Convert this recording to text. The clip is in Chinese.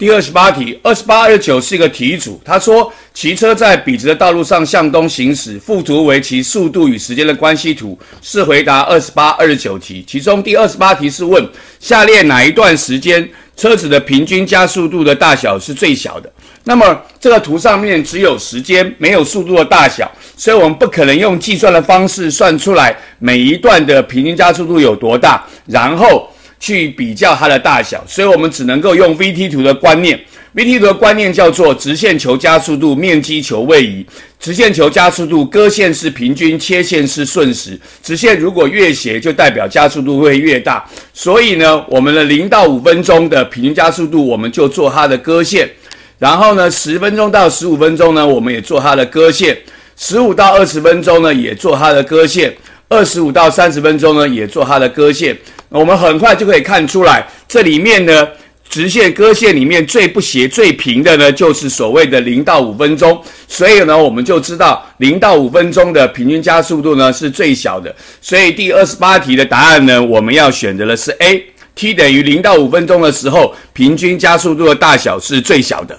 第二十八题，二十八、二十九是一个题组。他说，骑车在笔直的道路上向东行驶，附图为其速度与时间的关系图，是回答二十八、二十九题。其中第二十八题是问下列哪一段时间车子的平均加速度的大小是最小的？那么这个图上面只有时间，没有速度的大小，所以我们不可能用计算的方式算出来每一段的平均加速度有多大，然后去比较它的大小。所以我们只能够用 VT 图的观念。VT 图的观念叫做直线求加速度，面积求位移。直线求加速度，割线是平均，切线是瞬时。直线如果越斜，就代表加速度会越大。所以呢，我们的零到五分钟的平均加速度，我们就做它的割线。然后呢，十分钟到十五分钟呢，我们也做它的割线；十五到二十分钟呢，也做它的割线；二十五到三十分钟呢，也做它的割线。我们很快就可以看出来，这里面呢。直线割线里面最不斜、最平的呢，就是所谓的零到五分钟。所以呢，我们就知道零到五分钟的平均加速度呢是最小的。所以第二十八题的答案呢，我们要选择的是 A，t 等于零到五分钟的时候，平均加速度的大小是最小的。